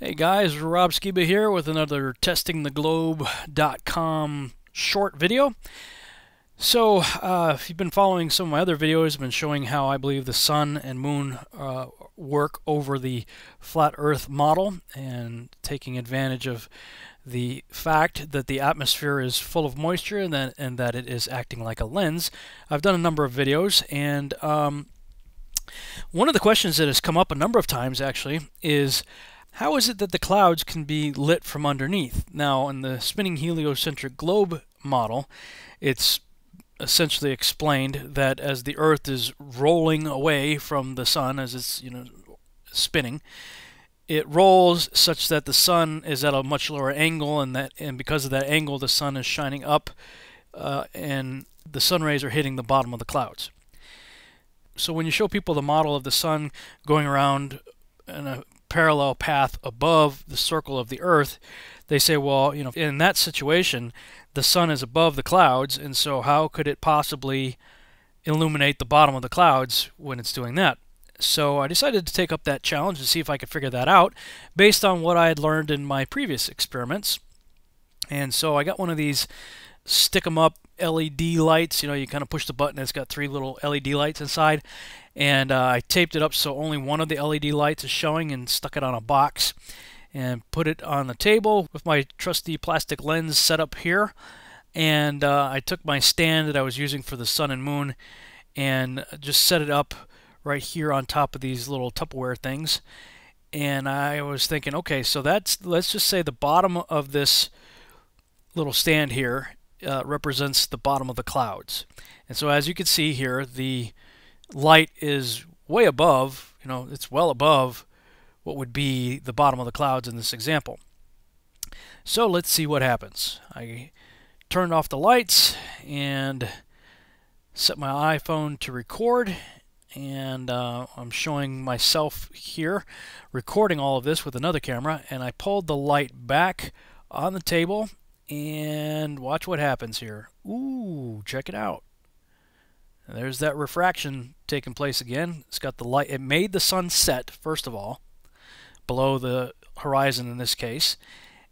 Hey guys, Rob Skiba here with another testingtheglobe.com short video. So, uh, if you've been following some of my other videos, I've been showing how I believe the sun and moon uh, work over the flat earth model and taking advantage of the fact that the atmosphere is full of moisture and that, and that it is acting like a lens. I've done a number of videos and um, one of the questions that has come up a number of times actually is how is it that the clouds can be lit from underneath? Now, in the spinning heliocentric globe model, it's essentially explained that as the Earth is rolling away from the sun, as it's you know spinning, it rolls such that the sun is at a much lower angle, and that and because of that angle, the sun is shining up, uh, and the sun rays are hitting the bottom of the clouds. So when you show people the model of the sun going around in a parallel path above the circle of the earth, they say, well, you know, in that situation, the sun is above the clouds, and so how could it possibly illuminate the bottom of the clouds when it's doing that? So I decided to take up that challenge and see if I could figure that out based on what I had learned in my previous experiments. And so I got one of these stick 'em up LED lights. You know, you kind of push the button, it's got three little LED lights inside and uh, I taped it up so only one of the LED lights is showing and stuck it on a box and put it on the table with my trusty plastic lens set up here and uh, I took my stand that I was using for the sun and moon and just set it up right here on top of these little Tupperware things and I was thinking okay so that's let's just say the bottom of this little stand here uh, represents the bottom of the clouds and so as you can see here the light is way above, you know, it's well above what would be the bottom of the clouds in this example. So let's see what happens. I turned off the lights and set my iPhone to record and uh, I'm showing myself here recording all of this with another camera and I pulled the light back on the table and watch what happens here. Ooh, check it out. There's that refraction taking place again. It's got the light. It made the sun set, first of all, below the horizon in this case.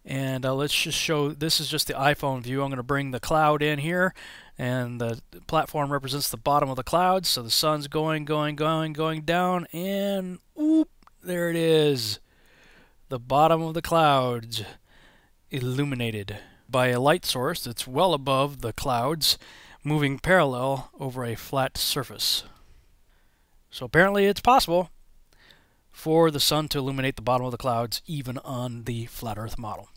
And uh, let's just show, this is just the iPhone view. I'm going to bring the cloud in here. And the platform represents the bottom of the clouds. So the sun's going, going, going, going down. And oop, there it is. The bottom of the clouds illuminated by a light source that's well above the clouds moving parallel over a flat surface. So apparently it's possible for the sun to illuminate the bottom of the clouds even on the flat earth model.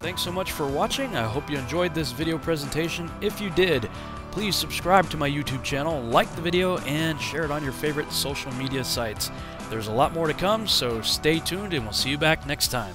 Thanks so much for watching. I hope you enjoyed this video presentation. If you did, please subscribe to my YouTube channel, like the video, and share it on your favorite social media sites. There's a lot more to come, so stay tuned and we'll see you back next time.